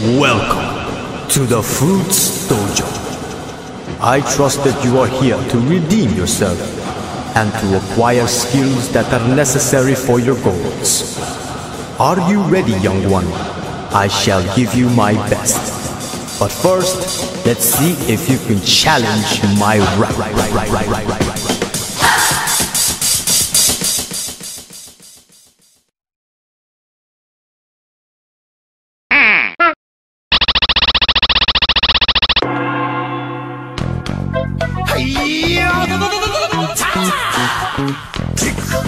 Welcome to the Fruits Dojo. I trust that you are here to redeem yourself and to acquire skills that are necessary for your goals. Are you ready, young one? I shall give you my best. But first, let's see if you can challenge my rap. Kick,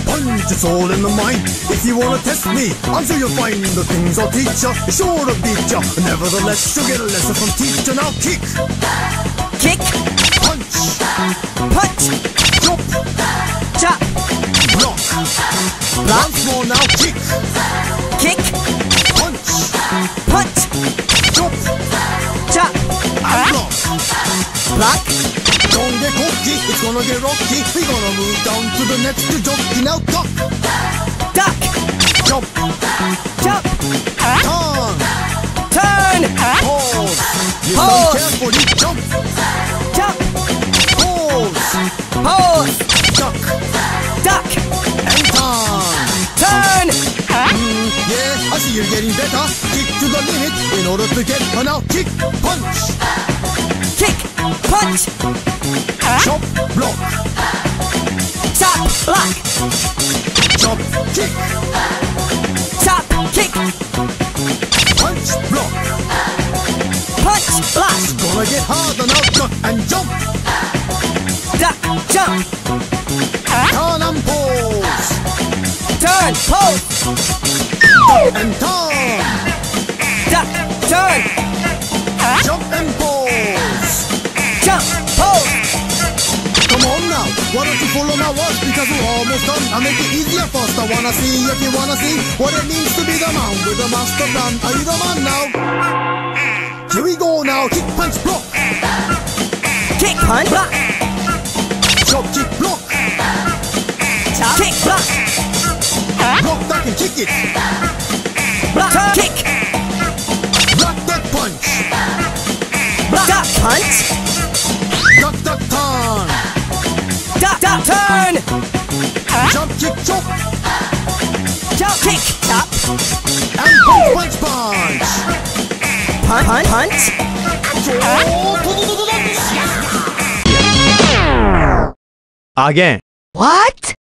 punch, it's all in the mind. If you wanna test me, I'm sure you'll find the things I'll teach ya. Sure to beat ya. Nevertheless, you'll get a lesson from teacher. Now kick, Kick, punch, punch, jump, chop, block. Once more now, kick, kick, punch, punch, jump, chop, block. block, get cocky, it's gonna get rocky. We gonna move down to the next jockey. Now duck, duck, jump, jump, turn, turn, pause. Listen Pause. carefully, jump, jump, pause, pose, duck, duck, and turn. Hmm, turn, Yeah, I see you're getting better. Kick to the limit in order to get her now. Kick, punch, punch, chop, block, chop, block, chop, kick, chop, kick, punch, block. punch, block, Gonna get harder now. Duck and jump, duck, jump, turn and pose, turn, pose, and turn, duck, turn, jump and pose. Why don't you follow my words because we're almost done. I make it easier first. I wanna see if you wanna see what it means to be the man with the master plan. Are you the man now? Here we go now. Kick, punch, block, kick, punch, block, chop, kick, block, chop, kick, block, block, duck and kick it. block, kick, duck, duck, turn, Jump, kick, chop. jump, kick, chop, And punch, punch, punch. punch, punch, punch, Oh, Again. what?